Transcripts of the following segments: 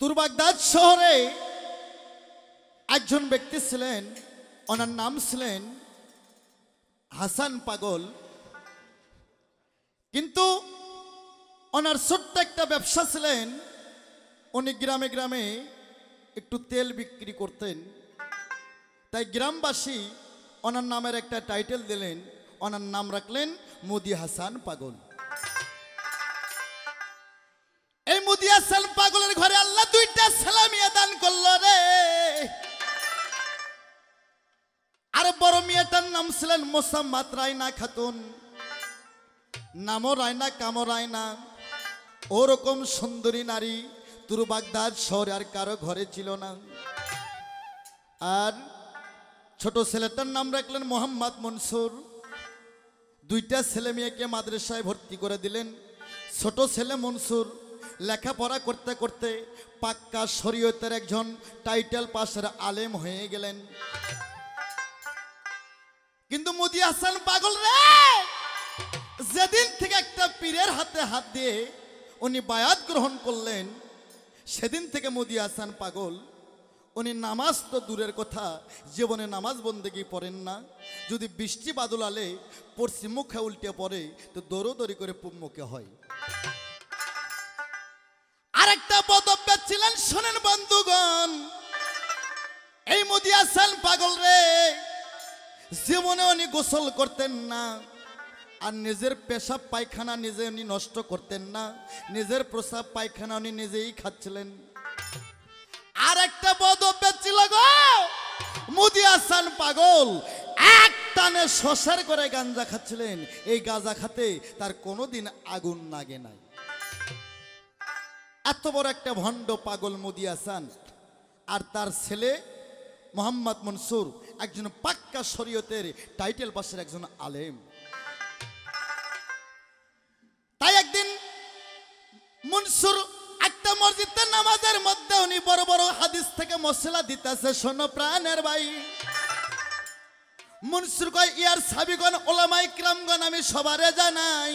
তুরবাগদাদ শহরে একজন ব্যক্তি ছিলেন, ওনার নাম ছিলেন হাসান পাগল। কিন্তু ওনার ছোট্ট একটা ব্যবসা ছিলেন, উনি গ্রামে গ্রামে একটু তেল বিক্রি করতেন। তাই গ্রামবাসী ওনার নামের একটা টাইটেল দিলেন, ওনার নাম রাখলেন মুদি হাসান পাগল। ছিলেন মোসাম্মাত রায়না খাতুন। নামও রায়না কামও রায়না ওরকম সুন্দরী নারী তুরু বাগদাদ শহরে আর কারও ঘরে ছিল না। আর ছোট ছেলেটার নাম রাখলেন মোহাম্মদ মনসুর। দুইটা ছেলে মেয়েকে মাদ্রাসায় ভর্তি করে দিলেন। ছোট ছেলে মনসুর লেখাপড়া করতে করতে পাক্কা শরীয়তের একজন টাইটেল পাশের আলেম হয়ে গেলেন। কিন্তু মুদি হাসান পাগল রে। যেদিন থেকে একটা পীরের হাতে হাত দিয়ে উনি বায়াত গ্রহণ করলেন, সেদিন থেকে মুদি হাসান পাগল। উনি নামাজ তো দূরের কথা, জীবনে নামাজ বন্দেগি পড়েন না। যদি বৃষ্টি বাদল আলে, পশ্চিম মুখে উল্টে পড়ে, তো দৌড়দৌড়ি করে পূব মুখে হয়। আরেকটা পদব্যাত ছিলেন, শোনেন বন্ধুগণ। এই মুদি হাসান পাগল রে। জীবনে উনি গোসল করতেন না। আর নিজের পেশাব পায়খানা নিজে উনি নষ্ট করতেন না। নিজের প্রসাব পায়খানা উনি নিজেই খাচ্ছিলেন। আর একটা বদ অভ্যাস গো, মুদি হাসান পাগল। এক টানে শশার করে গাঞ্জা খাচ্ছিলেন। এই গাঁজা খাতে তার কোনোদিন আগুন লাগে নাই। এত বড় একটা ভণ্ড পাগল মুদি হাসান। আর তার ছেলে মোহাম্মদ মনসুর, একজন পাক্কা শরীয়তের টাইটেল পাশের একজন আলেম। তাই একদিন মনসুর একটা মসজিদের নামাজের মধ্যে উনি বড় বড় হাদিস থেকে মশলা দিতেছে, শোনো প্রাণের ভাই। মনসুর কয়, ইয়ার সাবিগণ ওলামাই ক্রামগণ আমি সবারে জানাই।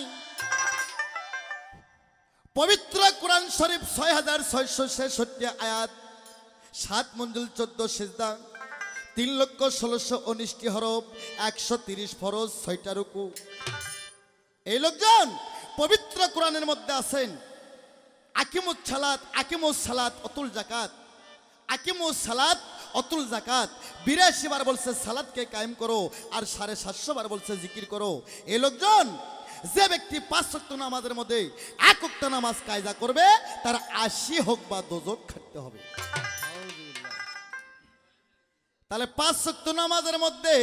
পবিত্র কোরআন শরীফ ছয় হাজার ছয়শো ছেষট্টি আয়াত। সাত মঞ্জুল চোদ্দ সেজদা, তিন লক্ষ ষোলোশো উনিশটি হরফ, একশো তিরিশ ফরজ, ছয়টা রুকু। এই লোকজন পবিত্র কোরআনের মধ্যে আছেন। আকিমুস সালাত আকিমুস সালাত, অতুল জাকাত আকিমুস সালাত, অতুল জাকাত বিরাশি বার বলছে সালাদকে কায়েম করো। আর সাড়ে সাতশো বার বলছে, জিকির করো। এই লোকজন যে ব্যক্তি পাঁচ শক্ত নামাজের মধ্যে এক উক্ত নামাজ কায়দা করবে, তার আশি হোক বা দোজক খাটতে হবে। তাহলে পাঁচ শক্ত নামাজের মধ্যে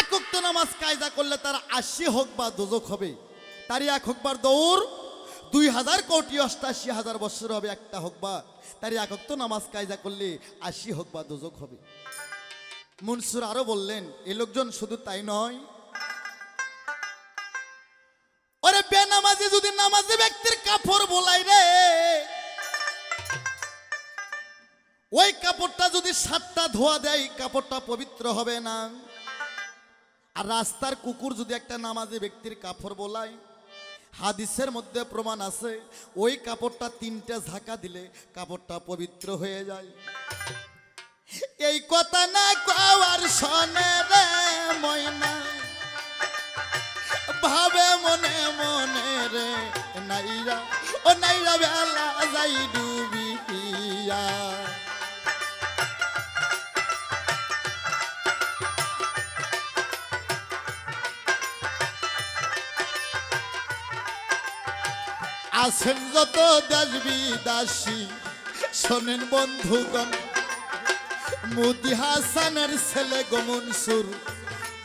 এক উক্ত নামাজ কায়দা করলে তার আশি হোক বা দোজক হবে। তারই এক হোকবার দৌড়, দুই হাজার কোটি অষ্টাশি হাজার বছর হবে একটা হোক বা। তারই এক উক্ত নামাজ কায়দা করলে আশি হোক বা দোজক হবে। মনসুর আরও বললেন এই লোকজন শুধু তাই নয়। ওরে বেনামাজি যদি নামাজি ব্যক্তির কাপড় বলাই রে ওই কাপড়টা যদি সাতটা ধোয়া দেয় কাপড়টা পবিত্র হবে না। আর রাস্তার কুকুর যদি একটা নামাজে ব্যক্তির কাপড় বলায়, হাদিসের মধ্যে প্রমাণ আছে, ওই কাপড়টা তিনটে ঝাঁকা দিলে কাপড়টা পবিত্র হয়ে যায়। এই কথা না কওয়ার শোনে রে ময়না, ভাবে মনে মনে রে নাইরা, ও নাইরা বেলা যাই ডুবিয়া। আছেন যত দেশ বিদাসী শোনেন বন্ধুগণ, মুদি হাসানের ছেলে গমন সুর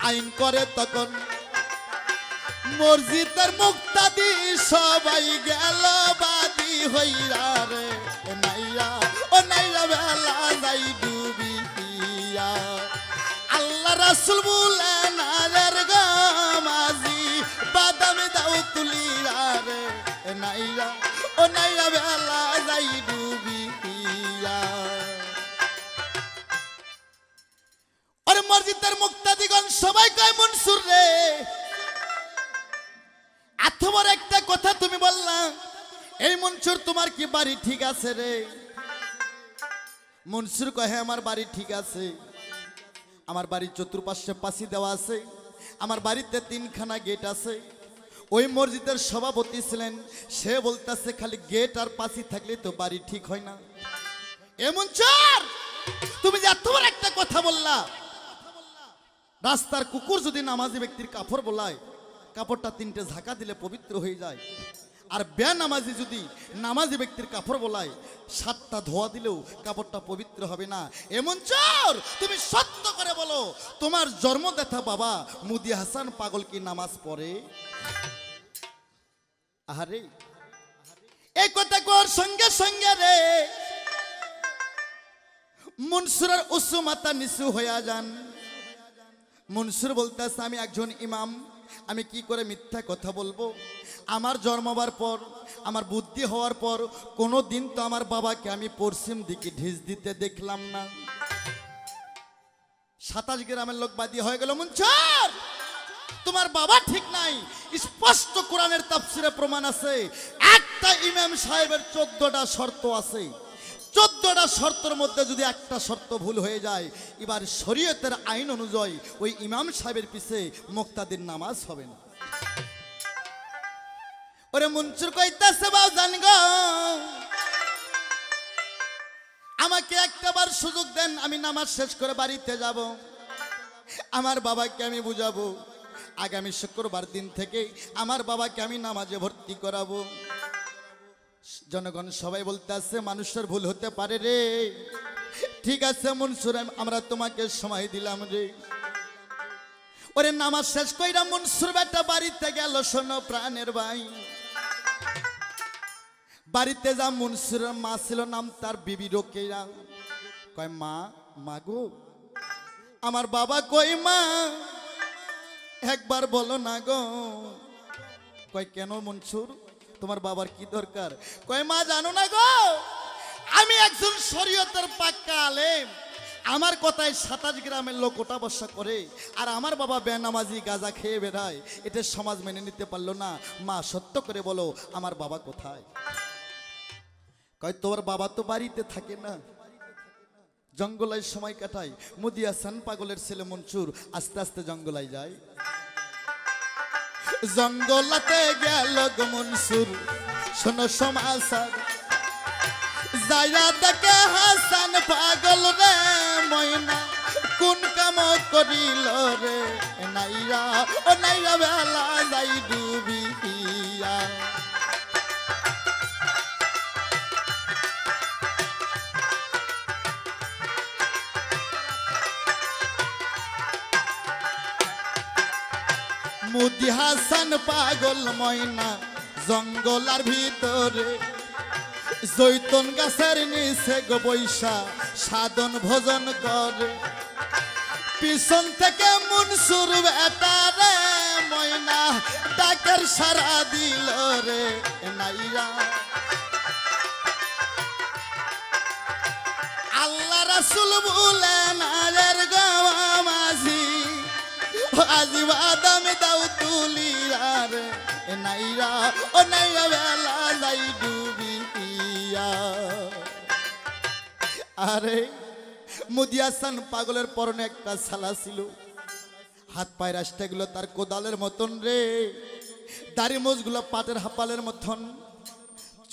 আইন করে তখন। মসজিদের মুক্তাদি সবাই গেল বাদি হইয়া রে। নাইয়া ও নাইরা বেলা যাই ডুবিয়া আল্লাহ রাসুল বলে, নারের গামাজি বাদামি দাও তুলিয়া রে। নাইরা ও নাইরা বেলা যাই ডুবিয়া ওরে মসজিদের মুক্তাদিগণ, সবাই কয় মনসুর রে? বড় একটা কথা তুমি বললা, এই মনসুর, তোমার কি বাড়ি ঠিক আছে রে? মনসুর কহে আমার বাড়ি ঠিক আছে। আমার বাড়ির চতুর্পাশে পাশি দেওয়া আছে। আমার বাড়িতে তিনখানা গেট আছে। ওই মসজিদের সভাপতি ছিলেন। সে বলতেছে, খালি গেট আর পাশি থাকলে তো বাড়ি ঠিক হয় না। এমন চোর! তুমি যে তোমার একটা কথা বললা। রাস্তার কুকুর যদি নামাজি ব্যক্তির কাপড় বলায়, কাপড়টা তিনটে ঝাঁকা দিলে পবিত্র হয়ে যায়। আর বে নামাজি যদি নামাজি ব্যক্তির কাপড় বলায়, সাতটা ধোয়া দিলেও কাপড়টা পবিত্র হবে না। এমন চোর, তুমি সত্য করে বলো, তোমার জন্মদাতা বাবা মুদি হাসান পাগল কি নামাজ পড়ে? আহারে, এই কথা কর সঙ্গে সঙ্গে রে। মনসুরের উসু মাতা নিচু হইয়া যান। মনসুর বলতেছে, আমি একজন ইমাম, আমি কি করে মিথ্যা কথা বলব? আমার জন্মবার পর, আমার বুদ্ধি হওয়ার পর কোনো দিন তো আমার বাবাকে আমি পশ্চিম দিকে ঢিস দিতে দেখলাম না। সাতাশ গ্রামের লোক বাদী হয়ে গেল মনসুর তোমার বাবা ঠিক নাই। স্পষ্ট কোরআনের তাফসিরে প্রমাণ আছে, একটা ইমাম সাহেবের চোদ্দটা শর্ত আছে। চোদ্দটা শর্তের মধ্যে যদি একটা শর্ত ভুল হয়ে যায়, এবার শরীয়তের আইন অনুযায়ী ওই ইমাম সাহেবের পিছে মুক্তাদির নামাজ হবে না। ওরে মনসুর কইতাছে বাউ জান গো। আমাকে একটাবার সুযোগ দেন, আমি নামাজ শেষ করে বাড়িতে যাব। আমার বাবাকে আমি বুঝাবো, আগামী শুক্রবার দিন থেকে আমার বাবাকে আমি নামাজে ভর্তি করাবো। জনগণ সবাই বলতে আছে মানুষের ভুল হতে পারে রে। ঠিক আছে মনসুর আম- আমরা তোমাকে সময় দিলাম রে। ওরে নামাজ শেষ কইরা মনসুর বেটা বাড়িতে গেল, শোনো প্রাণের ভাই। বাড়িতে যা মনসুরের মা ছিল নাম তার বিবি রোকেয়া। কয়, মা মাগো আমার বাবা কই মা, একবার বলো না গো। কয়, কেন মনসুর? তোমার বাবার কি দরকার? কয়, মা, জানো না গো, আমি একজন শরীয়তের পাক্কা আলেম। আমার কথায় সাতাশ গ্রামের লোক ওটা বসা করে, আর আমার বাবা বেনামাজি গাজা খেয়ে বেড়ায়। এটা সমাজ মেনে নিতে পারল না। মা, সত্য করে বলো, আমার বাবা কোথায়? কয়, তোর বাবা তো বাড়িতে থাকে না। জঙ্গলায় সময় কাটায়। মুদিয়া সান পাগলের ছেলে মনসুর আস্তে আস্তে জঙ্গলায় যায়। জঙ্গলাতে গেল মনসুর, শোনো সমাসার যাইয়া দেখে হাসান পাগল রে, ময়না কোন কাম করিল রে? নাইরা, ও নাইরা বেলা যাই ডুবিয়া মুদি হাসান পাগল ময়না জঙ্গলার ভিতরে। জৈতন গাছের নিচে গো বৈশা সাধন ভোজন করে। পিছন থেকে মুনসুর বেটারে ময়না, ডাকের সারা দিল রে নাইরা। আল্লাহ রাসুল বলেন আজের গাওয়া আজি বাদাম দাও তুলিয়া রে নাইরা, ও নাইরা বেলা যাই ডুবিয়া আরে মুদিয়াসান পাগলের পরনে একটা সালা ছিল। হাত পায়ের রাস্তাগুলো তার কোদালের মতন রে, দাড়ি মোজগুলো পাটের হাপালের মতন।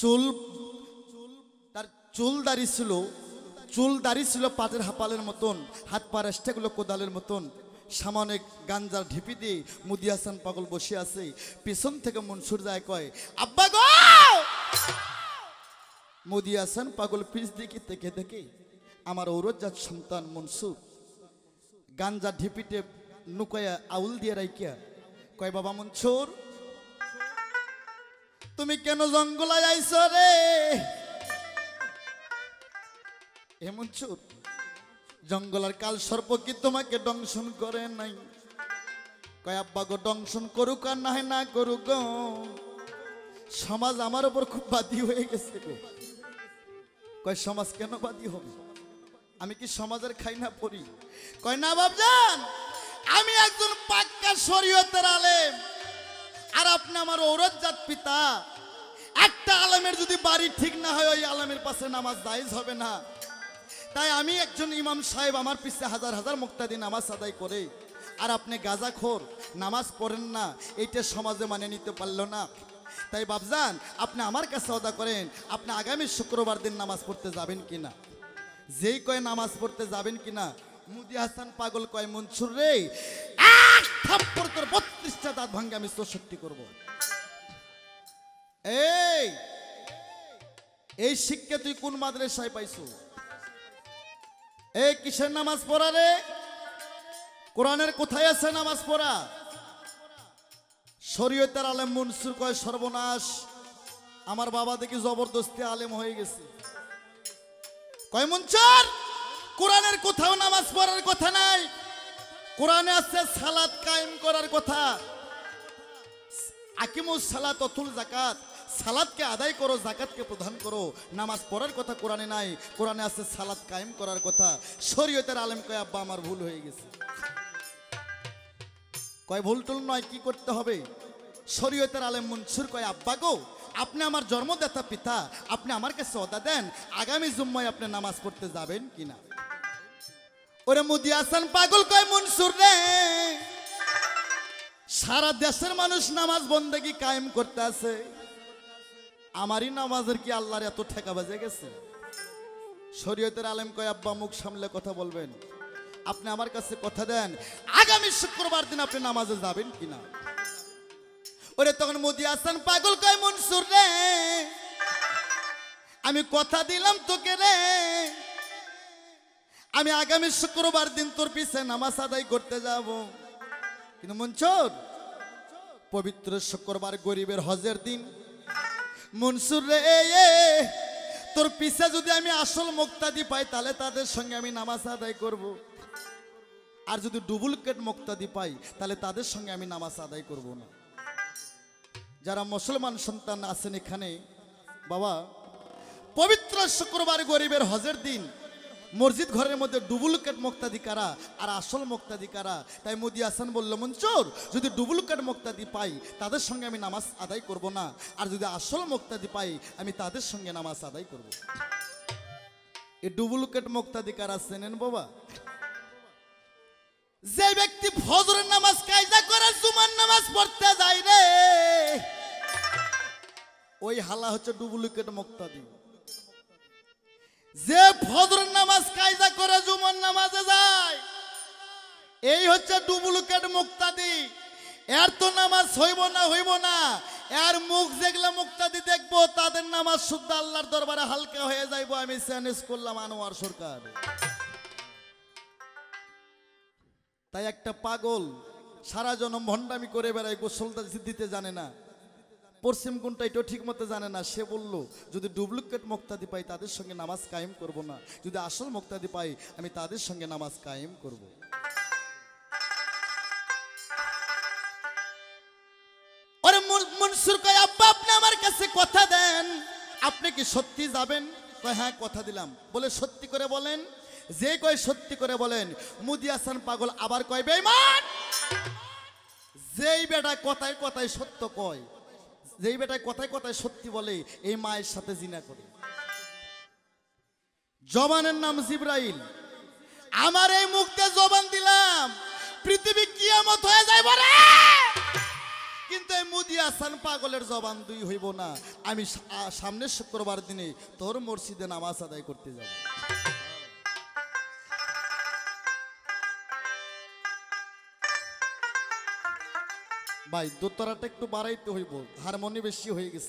চুল, তার চুল দাড়ি ছিল, চুল দাড়ি ছিল পাটের হাপালের মতন, হাত পা রাস্তাগুলো কোদালের মতন। সামনে গাঞ্জার ঢিপি দিয়ে মুদি হাসান পাগল বসে আছে। পিছন থেকে মনসুর যায় কয়, আব্বা গো! মুদি হাসান পাগল পিছ দিকে থেকে দেখে, আমার ঔরজাত সন্তান মনসুর। গাঞ্জা ঢিপিতে নুকয়া আউল দিয়ে রাইকিয়া, কয়, বাবা মনসুর, তুমি কেন জঙ্গলায় আইছ রে? হে চোর জঙ্গলের কাল সর্প কি তোমাকে দংশন করে নাই? কয়, আব্বা গো, দংশন করুক আর না না করুক গো। সমাজ আমার উপর খুব বাদী হয়ে গেছে গো। কয়, সমাজ কেন বাদী হবে? আমি কি সমাজের খাই না পড়ি? কয়, না বাবজান আমি একজন পাক্কা শরীয়তের আলেম। আর আপনি আমার ঔরজাত পিতা। একটা আলেমের যদি বাড়ি ঠিক না হয়, ওই আলেমের পাশে নামাজ জায়েজ হবে না। তাই আমি একজন ইমাম সাহেব আমার পিছে হাজার হাজার মুক্তাদি নামাজ আদায় করে। আর আপনি গাজাখোর, নামাজ পড়েন না, এইটা সমাজে মানে নিতে পারল না। তাই বাবজান আপনি আমার কাছে অদা করেন, আপনি আগামী শুক্রবার দিন নামাজ পড়তে যাবেন কিনা? যেই কয় নামাজ পড়তে যাবেন কিনা? মুদি হাসান পাগল কয়, মনসুর রে বত্রিশটা দাঁত ভাঙ্গে আমি চৌষট্টি করব। এই এই শিক্ষা তুই কোন মাদ্রাসায় পাইছো? এই কিসের নামাজ পড়া রে? কোরআনের কোথায় আছে নামাজ পড়া? শরীয়তের আলেম মনসুর কয়, সর্বনাশ, আমার বাবা দেখি জবরদস্তি আলেম হয়ে গেছে। কয়, মনসুর, কোরআনের কোথাও নামাজ পড়ার কথা নাই। কোরআনে আছে সালাত কায়েম করার কথা। আকিমুস সালাত অতুল জাকাত সালাদকে আদায় করো, জাকাতকে প্রদান করো। নামাজ পড়ার কথা কোরআনে নাই, কোরআনে আছে সালাদ কায়েম করার কথা। শরীয়তের আলেম কয়, আব্বা, আমার ভুল হয়ে গেছে। কয়, ভুল টুল নয়, কি করতে হবে? শরীয়তের আলেম মনসুর কয়, আব্বা গো, আপনি আমার জন্মদাতা পিতা, আপনি আমার কাছে অদা দেন, আগামী জুম্মায় আপনি নামাজ পড়তে যাবেন কিনা? ওরে মুদি আসান পাগল কয়, মনসুর রে, সারা দেশের মানুষ নামাজ বন্দেগি কায়েম করতে আছে। আমারই নামাজের কি আল্লাহর এত ঠেকা বাজে গেছে? শরীয়তের আলেম কয়, আব্বা, মুখ সামলে কথা বলবেন। আপনি আমার কাছে কথা দেন, আগামী শুক্রবার দিন আপনি নামাজে যাবেন কিনা? ওরে তখন মোদি আসান পাগল কয়, মনসুর রে। আমি কথা দিলাম তোকে রে। আমি আগামী শুক্রবার দিন তোর পিছে নামাজ আদায় করতে যাব। কিন্তু মনসুর, পবিত্র শুক্রবার গরিবের হজের দিন মনসুর রে তোর পিছে যদি আমি আসল মুক্তাদি পাই, তাহলে তাদের সঙ্গে আমি নামাজ আদায় করব। আর যদি ডুপ্লিকেট মুক্তাদি পাই, তাহলে তাদের সঙ্গে আমি নামাজ আদায় করব না যারা মুসলমান সন্তান আছেন এখানে, বাবা, পবিত্র শুক্রবার গরিবের হজের দিন মসজিদ ঘরের মধ্যে ডুপ্লিকেট মুক্তাদি কারা আর আসল মুক্তাদি কারা? তাই মোদি হাসান বলল মঞ্চুর যদি ডুপ্লিকেট মুক্তাদি পাই, তাদের সঙ্গে আমি নামাজ আদায় করব না। আর যদি আসল মুক্তাদি পাই, আমি তাদের সঙ্গে নামাজ আদায় করব। এই ডুপ্লিকেট মুক্তাদি কারা চেনেন বাবা? যে ব্যক্তি ফজরের নামাজ কায়দা করে, জুমার নামাজ পড়তে যায় রে। ওই হালা হচ্ছে ডুপ্লিকেট মুক্তাদি। যে ফজরের নামাজ কায়দা করে জুমার নামাজে যায়, এই হচ্ছে ডুপ্লিকেট মুক্তাদি। এর তো নামাজ হইব না হইব না। এর মুখ যেগুলা মুক্তাদি দেখব, তাদের নামাজ শুদ্ধ আল্লাহর দরবারে হালকা হয়ে যাইবো, আমি চ্যালেঞ্জ করলাম আনোয়ার সরকার। তাই একটা পাগল সারা জনম ভণ্ডামি করে বেড়ায় গোসলটা দিতে জানে না। পশ্চিম কোনটা এটাও ঠিক মতো জানে না। সে বলল, যদি ডুপ্লিকেট মুক্তাদি পাই, তাদের সঙ্গে নামাজ কায়েম করব না। যদি আসল মুক্তাদি পাই, আমি তাদের সঙ্গে নামাজ কায়েম করব। আপনি আমার কাছে কথা দেন। আপনি কি সত্যি যাবেন? হ্যাঁ কথা দিলাম। বলে সত্যি করে বলেন। কয় সত্যি করে বলেন, মুদি হাসান পাগল আবার কয় যেই বেটা কথায় কথায় সত্য কয় যেই বেটায় কথায় কথায় সত্যি বলে, এই মায়ের সাথে জিনা করে। জবানের নাম জিব্রাইল। আমার এই মুখতে জবান দিলাম, পৃথিবী কিয়ামত হয়ে যাইব রে! কিন্তু এই মুদি আসান পাগলের জবান দুই হইব না। আমি সামনের শুক্রবার দিনে তোর মসজিদে নামাজ আদায় করতে যাব। ভাই দোতরাটা একটু বাড়াইতে হইব হারমোনি বেশি হয়ে গেছে।